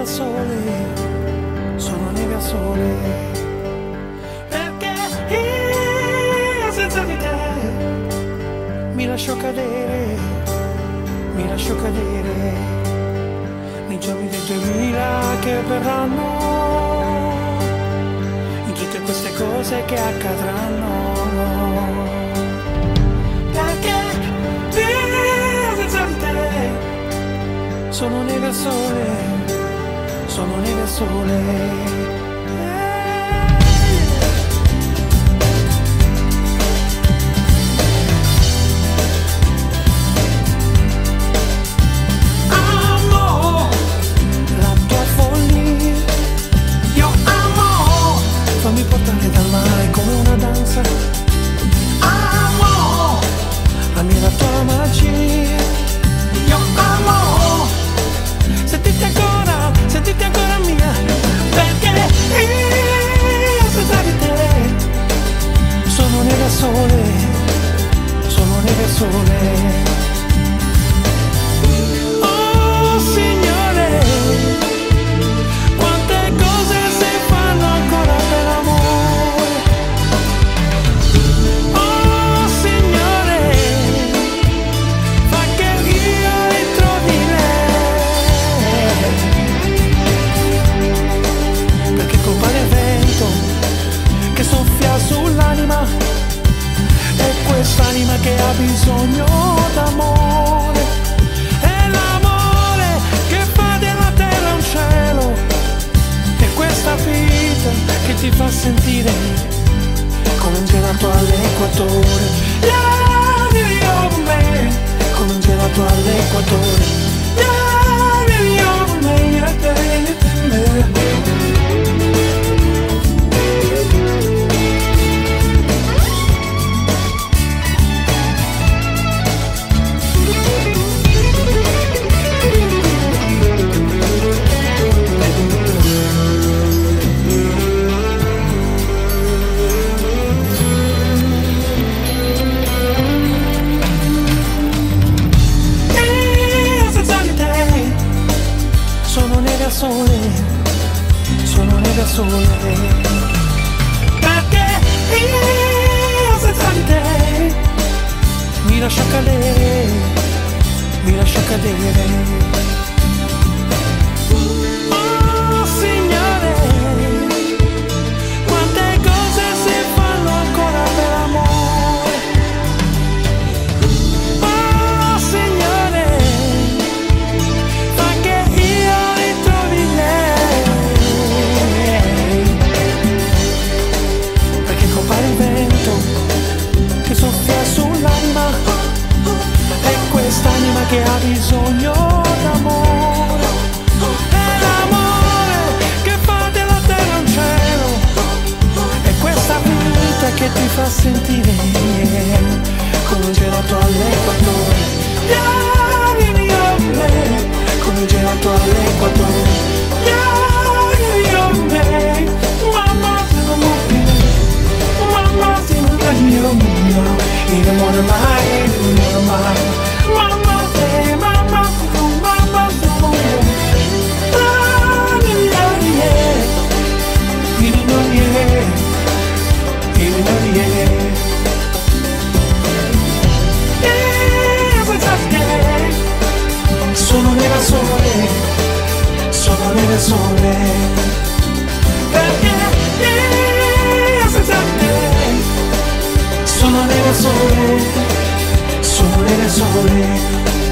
neve sole, sono neve al sole. Perché io senza di te mi lascio cadere, mi lascio cadere. Nei giorni del 2000 che verranno, in tutte queste cose che accadranno. Perché io senza di te sono neve al sole sono neve sole. fa sentire come un gelato all'equatore. Love you, come un gelato all'equatore. soleil. Perché io senza di te mi lascio cadere, mi lascio cadere. cattive Come un gelato alle quattro Vieni a me Come un gelato alle quattro それそれそれそれ